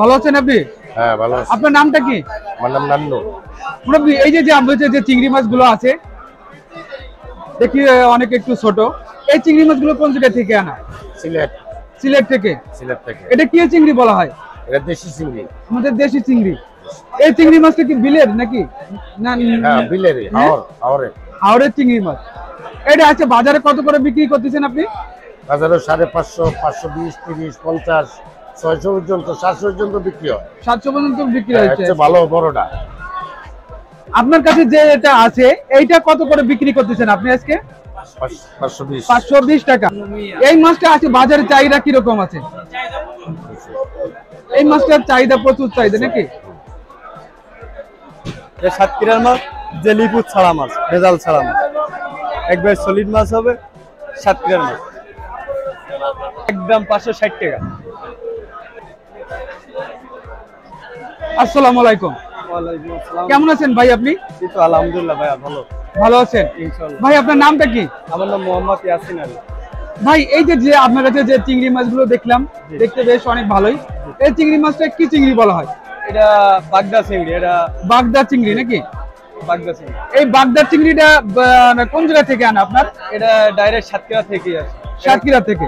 ভালো আছেন আপনি? হ্যাঁ ভালো আছি। আপনার নামটা কি? আমার নাম নান্নু। মুরব্বী এই যে যে আমাদের যে চিংড়ি মাছগুলো আছে দেখি অনেক একটু ছোট। এই চিংড়ি মাছগুলো কোন জায়গা থেকে আনা? সিলেট। সিলেট থেকে? সিলেট থেকে। এটা কি চিংড়ি বলা হয়? এটা দেশি চিংড়ি। আমাদের দেশি চিংড়ি। এই চিংড়ি মাছটা কি বিলের নাকি? না হ্যাঁ বিলেরি হাওর হাওরে হাওড়ের চিংড়ি মাছ। এটা আছে বাজারে কত করে বিক্রি করতেছেন আপনি? বাজারে সাড়ে পাঁচশো পাঁচশো বিশ তিরিশ পঞ্চাশ। ছয়শো পর্যন্ত সাতশো পর্যন্ত বিক্রি হয়। সাতশো পর্যন্ত বিক্রি হ্যাঁ, হয়েছে। হচ্ছে ভালো বড়টা। আপনার কাছে যে এটা আছে এইটা কত করে বিক্রি করতেছেন আপনি আজকে? পাঁচশো বিশ। টাকা। এই মাছটা আছে বাজারে চাহিদা কীরকম আছে? এই মাছটার চাহিদা প্রচুর চাহিদা নাকি? সাতক্ষীরার মাছ জেলিপুর ছাড়া মাছ ভেজাল ছাড়া মাছ। একবার সলিড মাছ হবে সাতক্ষীরার মাছ। একদম পাঁচশো ষাট টাকা। আসসালামু আলাইকুম। কেমন আছেন ভাই আপনি? আলহামদুলিল্লাহ ভাইয়া ভালো। ভালো আছেন? ভাই আপনার নামটা কি? আমার নাম মোহাম্মদ ইয়াসিন আলী। ভাই এই যে যে আপনার কাছে যে চিংড়ি মাছগুলো দেখলাম দেখতে বেশ অনেক ভালোই। এই চিংড়ি মাছটা কি চিংড়ি বলা হয়? এটা বাগদা চিংড়ি এটা বাগদা চিংড়ি নাকি? বাগদা চিংড়ি। এই বাগদা চিংড়িটা কোন জায়গা থেকে আনা আপনার? এটা ডাইরেক্ট সাতক্ষীরা থেকে আছে সাতক্ষীরা থেকে?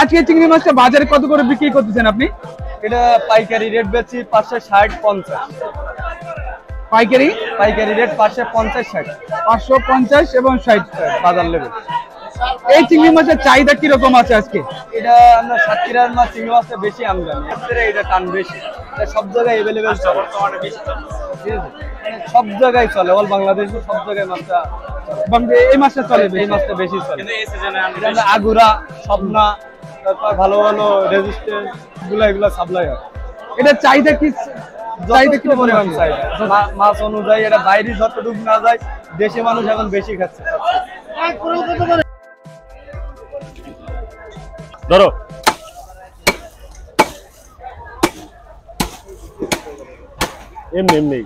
আজকে চিংড়ি মাছটা বাজারে কত করে বিক্রি করতেছেন আপনি? এটা পাইকারি রেট বেচি পাঁচশো ষাট পঞ্চাশ। পাইকারি? পাইকারি রেট পাঁচশো পঞ্চাশ ষাট। পাঁচশো পঞ্চাশ এবং ষাট। বাজার লেভেল। এই চিংড়ি মাছের চাহিদা কীরকম আছে আজকে? এটা আমরা সাতক্ষীরার মাছ চিংড়ি মাছটা বেশি আমদানি। এটা টান বেশি। সব জায়গায় এভেলেবেল চলে। ঠিক আছে? মানে সব জায়গায় চলে। অল বাংলাদেশে সব জায়গায় মাছটা এই মাছটা চলে এই বেশি। মাছটা বেশি চলে। এটা আমরা আগুরা স্বপ্না তারপর ভালো ভালো রেজিস্ট্যান্সগুলো এগুলো সাপ্লাই হয়। এটা চাহিদা কি? চাহিদা কি পরিমাণ চাহিদা। মাছ অনুযায়ী এটা বাইরে যতটুকু না যায় দেশে মানুষ এখন বেশি খাচ্ছে। ধরো। এমনি এমনি।